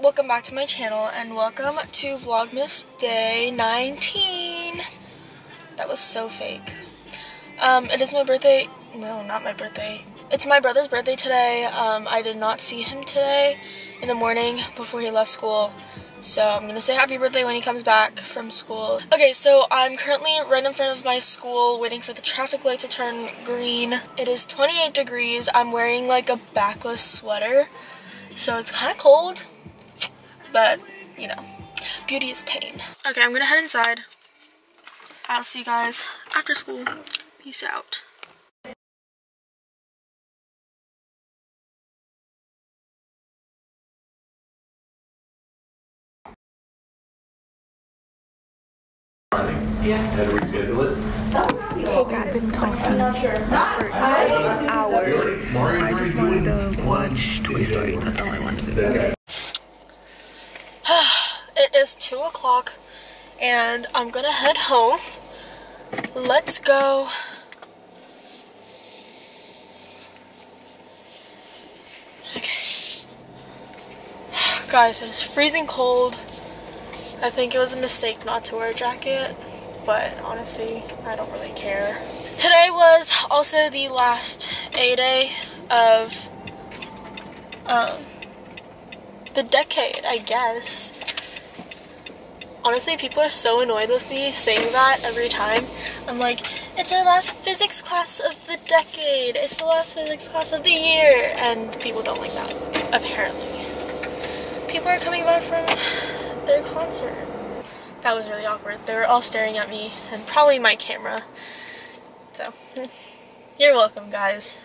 welcome back to my channel and welcome to Vlogmas Day 19. That was so fake. Um, it is my birthday. No, not my birthday. It's my brother's birthday today. Um, I did not see him today in the morning before he left school. So I'm gonna say happy birthday when he comes back from school. Okay, so I'm currently right in front of my school waiting for the traffic light to turn green. It is 28 degrees. I'm wearing like a backless sweater. So it's kind of cold, but you know, beauty is pain. Okay, I'm gonna head inside. I'll see you guys after school. Peace out. Yeah. Had to reschedule it. I've been talking for hours. I just wanted to watch Toy Story. That's all I wanted to do. It is 2 o'clock and I'm gonna head home. Let's go. Okay. Guys, it is freezing cold. I think it was a mistake not to wear a jacket, but honestly, I don't really care. Today was also the last A day of um, the decade, I guess. Honestly, people are so annoyed with me saying that every time. I'm like, it's our last physics class of the decade. It's the last physics class of the year. And people don't like that, apparently. People are coming back from their concert. That was really awkward. They were all staring at me and probably my camera. So, you're welcome, guys.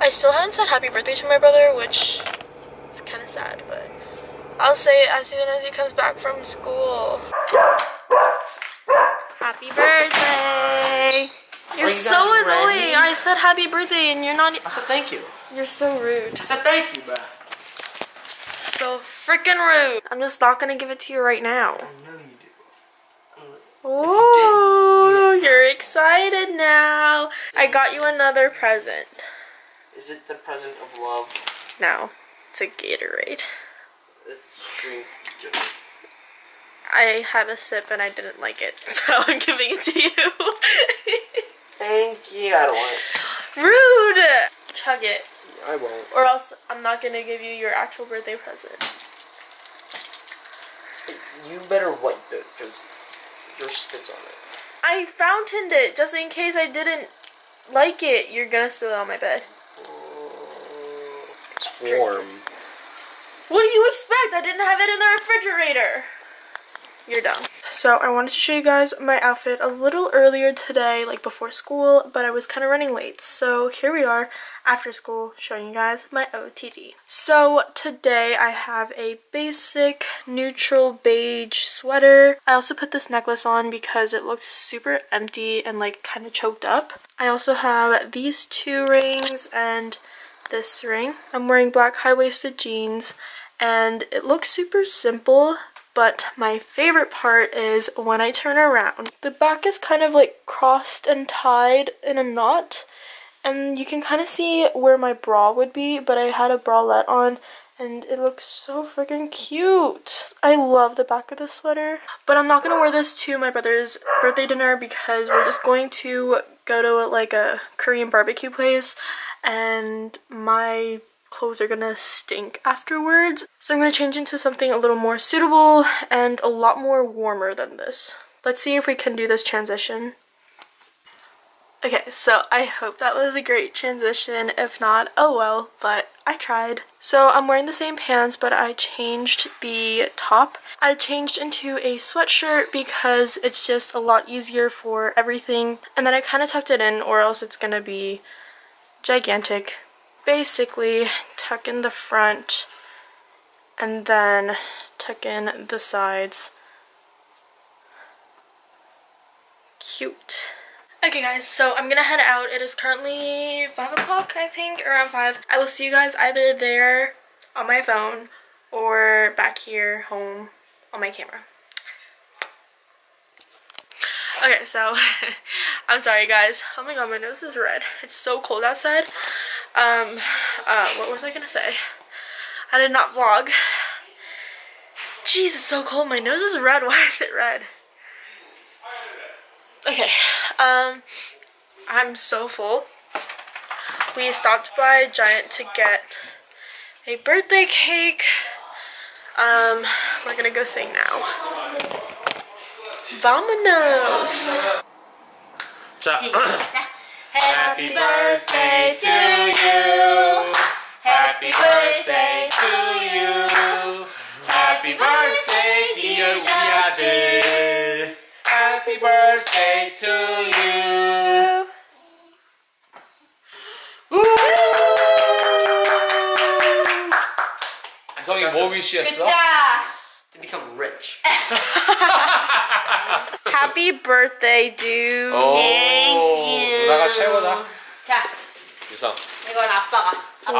I still haven't said happy birthday to my brother, which sad, but I'll say it as soon as he comes back from school. Happy birthday! You're you so annoying. ready? I said happy birthday and you're not. I said thank you. You're so rude. I said thank you, bro. So freaking rude. I'm just not gonna give it to you right now. I know you do. Oh, you're excited now. I got you another present. Is it the present of love? No, it's a Gatorade. It's drink. I had a sip and I didn't like it, so I'm giving it to you. Thank you. I don't want it. Rude! Chug it, I won't. or else I'm not gonna give you your actual birthday present. You better wipe it, because your spit's on it. I fountained it just in case I didn't like it. You're gonna spill it on my bed. It's warm. What do you expect? I didn't have it in the refrigerator. You're dumb. So I wanted to show you guys my outfit a little earlier today, like before school, but I was kind of running late. So here we are after school showing you guys my OTD. So today I have a basic neutral beige sweater. I also put this necklace on because it looks super empty and like kind of choked up. I also have these two rings and this ring. I'm wearing black high-waisted jeans and it looks super simple but my favorite part is when I turn around. The back is kind of like crossed and tied in a knot and you can kind of see where my bra would be but I had a bralette on and it looks so freaking cute. I love the back of the sweater. But I'm not to wear this to my brother's birthday dinner because we're just going to go to like a Korean barbecue place and my clothes are gonna stink afterwards. So I'm gonna change into something a little more suitable and a lot more warmer than this. Let's see if we can do this transition. Okay, so I hope that was a great transition. If not, oh well, but I tried. So I'm wearing the same pants, but I changed the top. I changed into a sweatshirt because it's just a lot easier for everything. And then I kind of tucked it in or else it's gonna be gigantic. Basically, tuck in the front and then tuck in the sides. Cute. Okay guys, so I'm gonna head out. It is currently 5 o'clock, I think, around 5. I will see you guys either there on my phone or back here home on my camera. Okay, so I'm sorry guys. Oh my god, my nose is red. It's so cold outside. Um, uh, what was I gonna say? I did not vlog. Jeez, it's so cold. My nose is red. Why is it red? Okay, um, I'm so full. We stopped by Giant to get a birthday cake. Um, we're gonna go sing now. Vamonos! Happy birthday to you. Happy birthday to you. Happy birthday, birthday to you. 성이 뭐 위시했어? To become rich. Happy birthday, dude. 오, Thank you. 누나가 최고다. 자, 유성. 이건 아빠가. 아빠,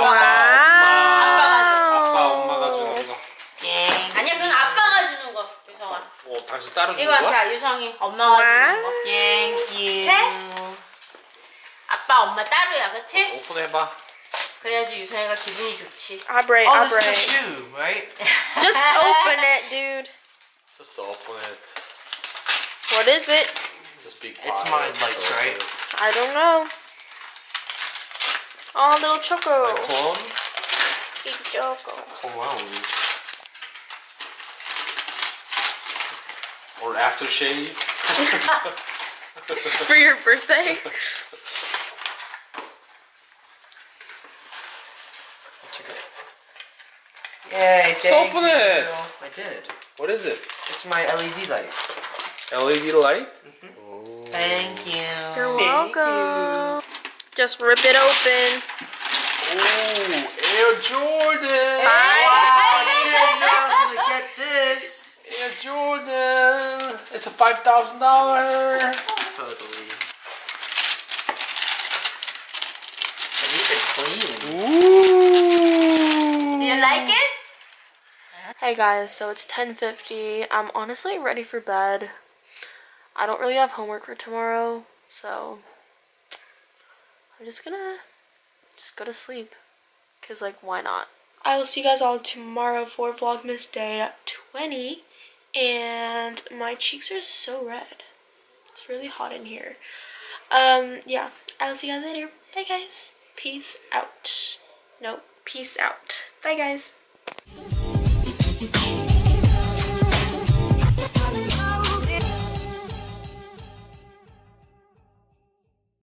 유성아. 어, 당신 따로 주는 이건 거야? 자, 유성이 엄마가 주는 거. Thank you. 해? 아빠, 엄마 따로야, 그치? 오픈해봐. 그래야지 유성이가 기분이 좋지. Abre, Oh, this is abre. the shoe, right? Just open it, dude. Just open it. What is it? Just be quiet. It's my lights, Open right? it. I don't know. Oh, little choco. Like clone? Eat choco. Cologne. Or aftershave? For your birthday? Yay, So thank open you. it. I did. What is it? It's my LED light. LED light? Mm-hmm. Oh. Thank you. You're welcome. Just rip it open. Oh, Air Jordan! I didn't know I was gonna get this. Air Jordan! It's a $5,000! Totally. And these are clean. Ooh! Do you like it? Hey guys, so it's 10:50. I'm honestly ready for bed. I don't really have homework for tomorrow, so I'm just gonna just go to sleep. Cause like why not? I will see you guys all tomorrow for Vlogmas Day 20. And my cheeks are so red. It's really hot in here. Um, yeah. I'll see you guys later. Bye guys. Peace out. No, peace out. Bye guys.